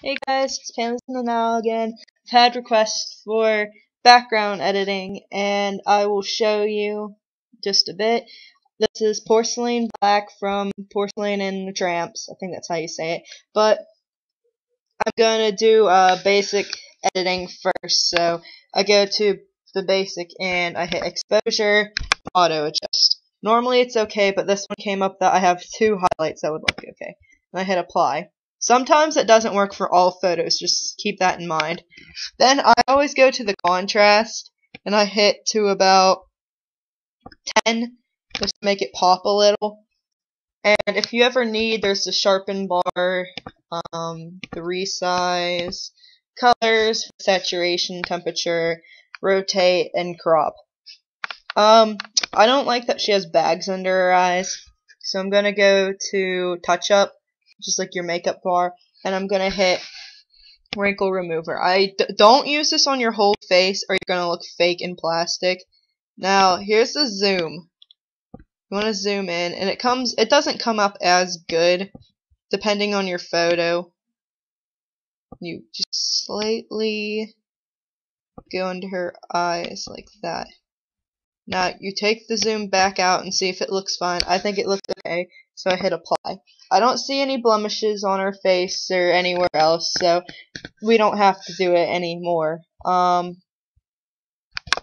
Hey guys, it's Pamela now again. I've had requests for background editing and I will show you just a bit. This is Porcelain Black from Porcelain and the Tramps. I think that's how you say it. But I'm going to do uh, basic editing first. So I go to the basic and I hit exposure, auto adjust. Normally it's okay, but this one came up that I have two highlights that would look okay. And I hit apply. Sometimes it doesn't work for all photos, just keep that in mind. Then I always go to the contrast and I hit to about 10 just to make it pop a little. And if you ever need, there's the sharpen bar, um, the resize, colors, saturation, temperature, rotate, and crop. Um, I don't like that she has bags under her eyes, so I'm gonna go to touch up just like your makeup bar, and I'm gonna hit wrinkle remover. I d don't use this on your whole face or you're gonna look fake in plastic. Now, here's the zoom. You want to zoom in, and it comes. It doesn't come up as good, depending on your photo. You just slightly go into her eyes like that. Now you take the zoom back out and see if it looks fine. I think it looks okay, so I hit apply. I don't see any blemishes on her face or anywhere else, so we don't have to do it anymore. Um,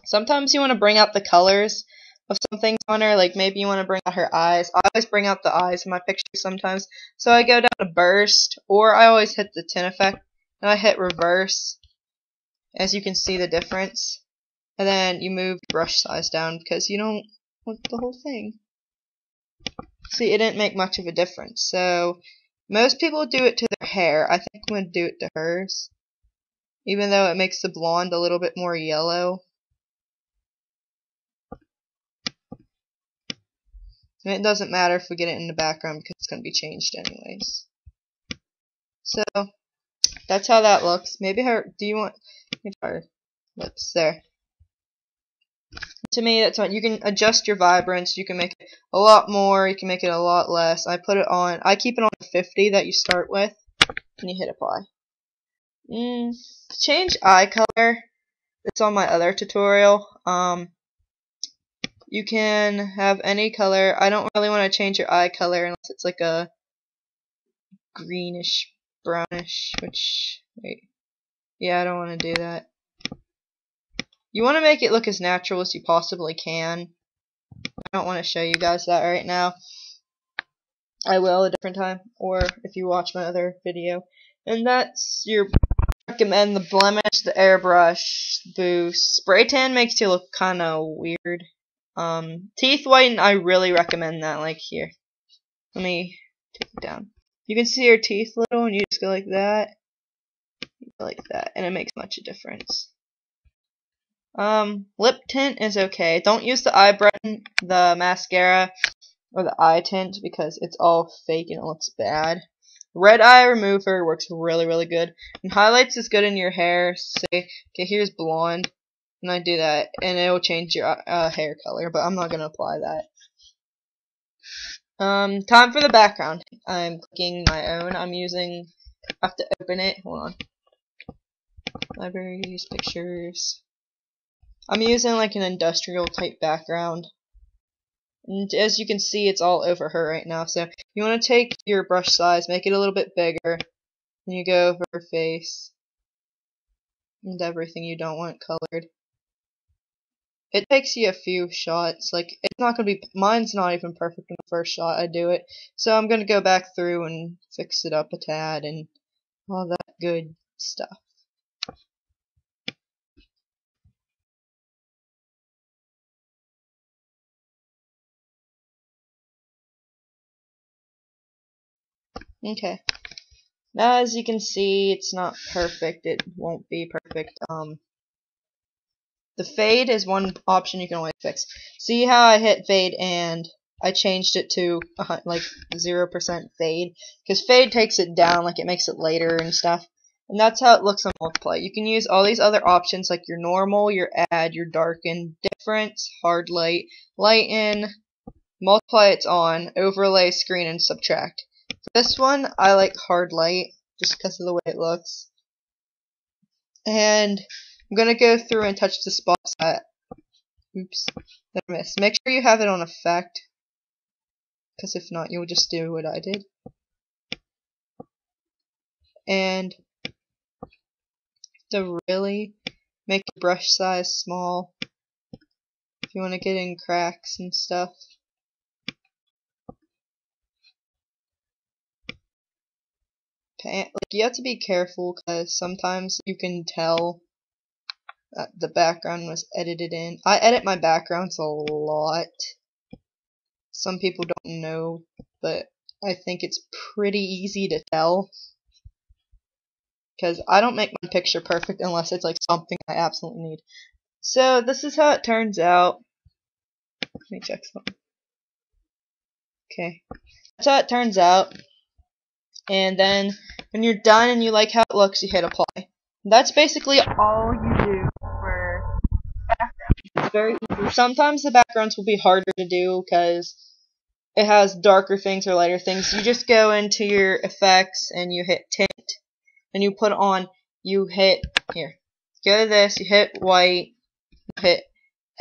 sometimes you want to bring out the colors of some things on her, like maybe you want to bring out her eyes. I always bring out the eyes in my pictures sometimes, so I go down to burst, or I always hit the tint effect, and I hit reverse, as you can see the difference and then you move brush size down because you don't want the whole thing. See, it didn't make much of a difference. So, most people do it to their hair. I think I'm going to do it to hers. Even though it makes the blonde a little bit more yellow. And it doesn't matter if we get it in the background because it's going to be changed anyways. So, that's how that looks. Maybe her, do you want, her lips there to me that's fine. You can adjust your vibrance. You can make it a lot more. You can make it a lot less. I put it on. I keep it on 50 that you start with, and you hit apply. Mm, change eye color. It's on my other tutorial. Um, you can have any color. I don't really want to change your eye color unless it's like a greenish brownish. Which wait, yeah, I don't want to do that. You want to make it look as natural as you possibly can. I don't want to show you guys that right now. I will a different time, or if you watch my other video. And that's your recommend the blemish, the airbrush, boost. Spray tan makes you look kind of weird. Um, teeth whiten, I really recommend that. Like here, let me take it down. You can see your teeth little, and you just go like that, like that, and it makes much a difference. Um, lip tint is okay. Don't use the eye button, the mascara, or the eye tint because it's all fake and it looks bad. Red eye remover works really, really good. And highlights is good in your hair. Say, okay, here's blonde. And I do that, and it will change your uh, hair color, but I'm not going to apply that. Um, time for the background. I'm clicking my own. I'm using, I have to open it. Hold on. Libraries, pictures. I'm using like an industrial type background. And as you can see, it's all over her right now. So you want to take your brush size, make it a little bit bigger, and you go over her face and everything you don't want colored. It takes you a few shots. Like it's not gonna be. Mine's not even perfect in the first shot I do it. So I'm gonna go back through and fix it up a tad and all that good stuff. Okay. Now, as you can see, it's not perfect. It won't be perfect. Um, the fade is one option you can always fix. See how I hit fade and I changed it to uh, like 0% fade? Because fade takes it down, like it makes it later and stuff. And that's how it looks on multiply. You can use all these other options like your normal, your add, your darken, difference, hard light, lighten, multiply it's on, overlay, screen, and subtract. This one, I like hard light. just because of the way it looks. And I'm gonna go through and touch the spots that oops that I missed. Make sure you have it on effect. Because if not, you'll just do what I did. And to really make your brush size small if you want to get in cracks and stuff. Like you have to be careful because sometimes you can tell that the background was edited in. I edit my backgrounds a lot. Some people don't know, but I think it's pretty easy to tell because I don't make my picture perfect unless it's like something I absolutely need. So this is how it turns out. Let me check something. Okay, that's how it turns out. And then when you're done and you like how it looks, you hit apply. That's basically all you do for backgrounds. Very. Sometimes the backgrounds will be harder to do because it has darker things or lighter things. You just go into your effects and you hit tint and you put on, you hit, here, go to this, you hit white, hit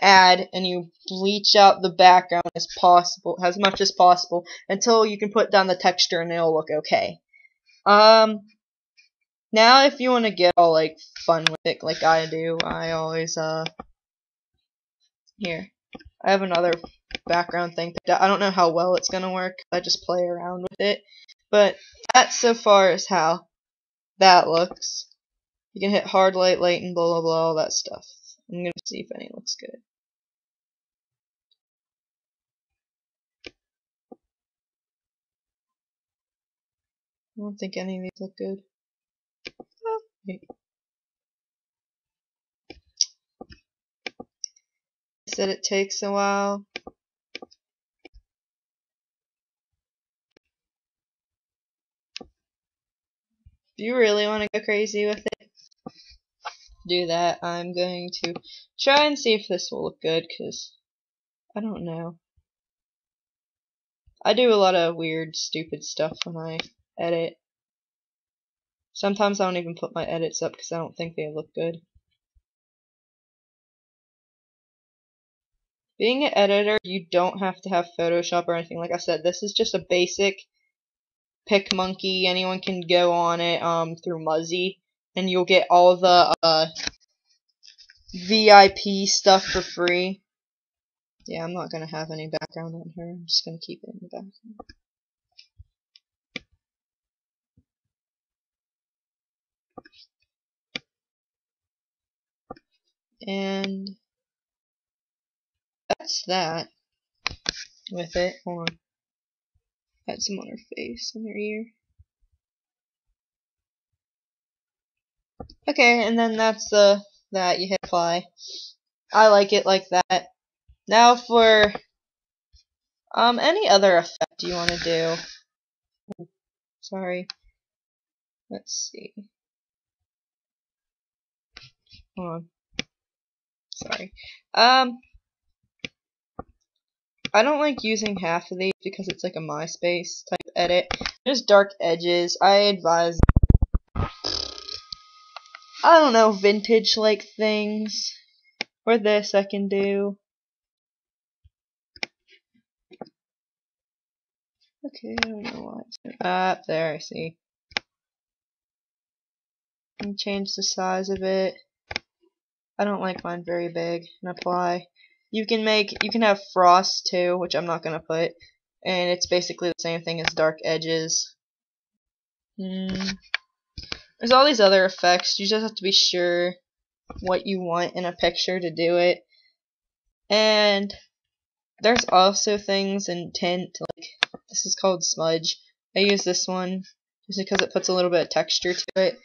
add, and you bleach out the background as possible, as much as possible, until you can put down the texture and it'll look okay. Um, now if you want to get all, like, fun with it, like I do, I always, uh, here, I have another background thing. I don't know how well it's gonna work. I just play around with it. But that so far is how that looks. You can hit hard light, light, and blah blah blah, all that stuff. I'm gonna see if any looks good. I don't think any of these look good. Oh. Said it takes a while. If you really want to go crazy with it, do that. I'm going to try and see if this will look good, because I don't know. I do a lot of weird, stupid stuff when I edit. Sometimes I don't even put my edits up because I don't think they look good. Being an editor, you don't have to have Photoshop or anything. Like I said, this is just a basic PicMonkey. Anyone can go on it um, through Muzy, and you'll get all the uh, VIP stuff for free. Yeah, I'm not gonna have any background on her. I'm just gonna keep it in the background. And that's that with it. Hold on. Add some on her face and her ear. Okay, and then that's the that you hit apply. I like it like that. Now for um any other effect you want to do. Sorry. Let's see. Hold on. Sorry. Um I don't like using half of these because it's like a MySpace type edit. Just dark edges. I advise I don't know, vintage like things. Or this I can do. Okay, I don't know why. Ah, there I see. And change the size of it. I don't like mine very big. And apply. You can make, you can have frost too, which I'm not to put. And it's basically the same thing as dark edges. Hmm. There's all these other effects. You just have to be sure what you want in a picture to do it. And there's also things in tint, like this is called smudge. I use this one just because it puts a little bit of texture to it.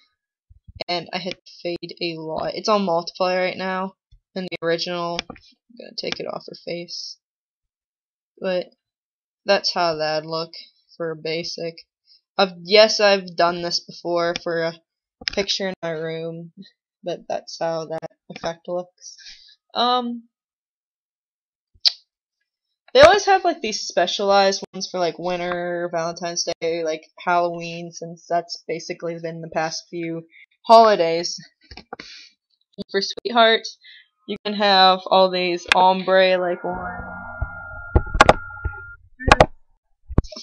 And I hit fade a lot. It's on multiply right now. In the original, I'm gonna take it off her face. But that's how that'd look for a basic. I've, yes, I've done this before for a picture in my room, but that's how that effect looks. Um, they always have like these specialized ones for like winter, Valentine's Day, like Halloween, since that's basically been the past few holidays. For sweethearts, you can have all these ombre like.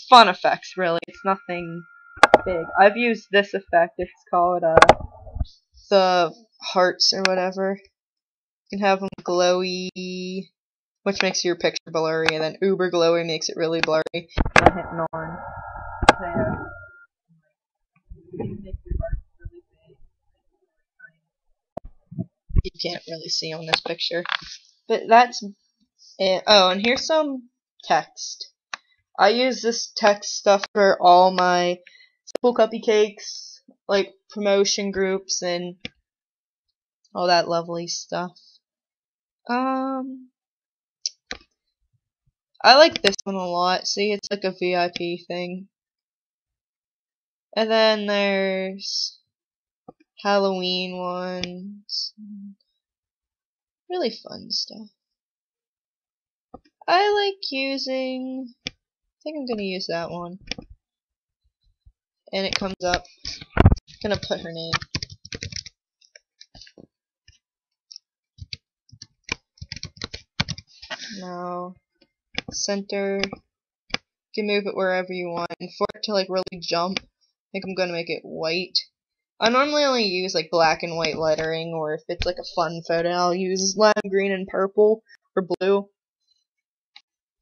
Fun effects, really. It's nothing big. I've used this effect. It's called uh the hearts or whatever. You can have them glowy, which makes your picture blurry, and then uber glowy makes it really blurry. Hitting on there. You can't really see on this picture. But that's it. Oh, and here's some text. I use this text stuff for all my simple cupcakes, like promotion groups and all that lovely stuff. Um, I like this one a lot. See, it's like a VIP thing. And then there's Halloween ones. Really fun stuff. I like using, I think I'm going to use that one. And it comes up, I'm to put her name. Now, center, you can move it wherever you want. And for it to like really jump, I think I'm to make it white. I normally only use like black and white lettering, or if it's like a fun photo, I'll use lime green and purple or blue.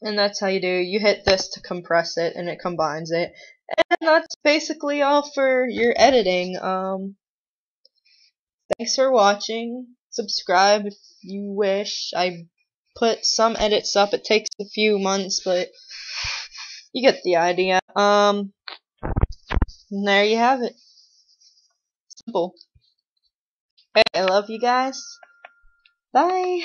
And that's how you do. You hit this to compress it, and it combines it. And that's basically all for your editing. Um, thanks for watching. Subscribe if you wish. I put some edits up. It takes a few months, but you get the idea. Um, there you have it. Simple. I love you guys. Bye.